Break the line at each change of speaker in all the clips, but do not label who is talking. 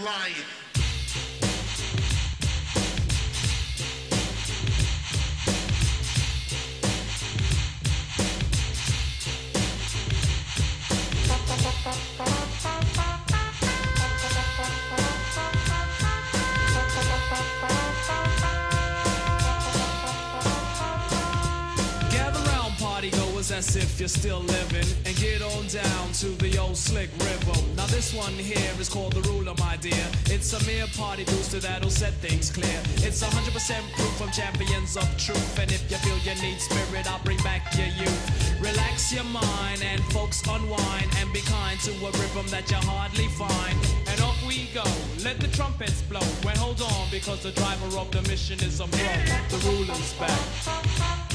lying.
If you're still living, and get on down to the old slick rhythm. Now this one here is called the ruler, my dear. It's a mere party booster that'll set things clear. It's 100% proof from champions of truth, and if you feel you need spirit, I'll bring back your youth. Relax your mind and folks unwind and be kind to a rhythm that you hardly find. And off we go, let the trumpets blow. Well, hold on, because the driver of the mission is a pro. The ruler's back.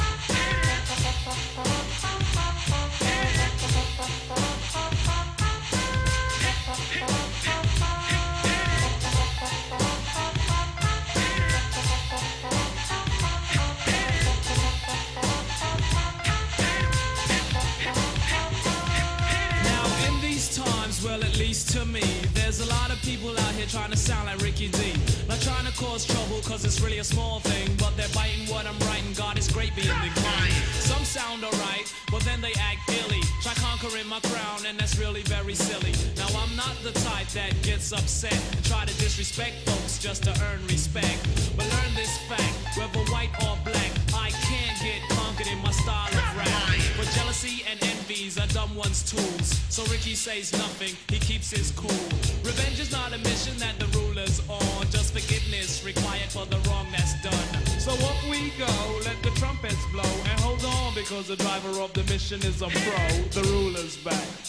To me, there's a lot of people out here trying to sound like Ricky D. Not trying to cause trouble, cause it's really a small thing, but they're biting what I'm writing. God is great being the king. Some sound alright, but then they act illy. Try conquering my crown, and that's really very silly. Now, I'm not the type that gets upset and try to disrespect folks just to earn respect. But learn this fact, whether white or black, I can't get conquered in my style of rap. But jealousy and envy's are dumb one's tools. So Ricky says nothing, he keeps his cool. Revenge is not a mission that the ruler's on, just forgiveness required for the wrong that's done. So up we go, let the trumpets blow, and hold on because the driver of the mission is a pro. The ruler's back.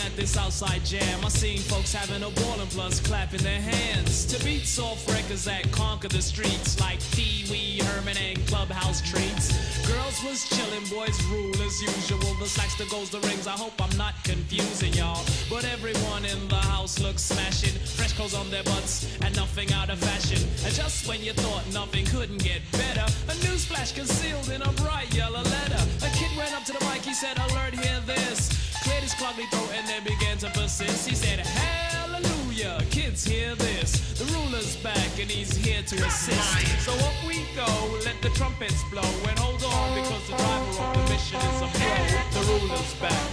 At this outside jam, I seen folks having a ball and plus clapping their hands to beat soft records that conquer the streets like Pee Wee Herman and Clubhouse treats. Girls was chilling, boys rule as usual. The slacks, the goes, the rings. I hope I'm not confusing y'all, but everyone in the house looks smashing. Fresh clothes on their butts and nothing out of fashion. And just when you thought nothing couldn't get better, a news flash concealed in a bright yellow letter. A kid went up to the mic, he said, "Alert, hear this." Cloggly throat and then began to persist. He said, Hallelujah, kids hear this. The ruler's back and he's here to assist. So up we go, let the trumpets blow and hold on because the driver of the mission is a pro. The ruler's back.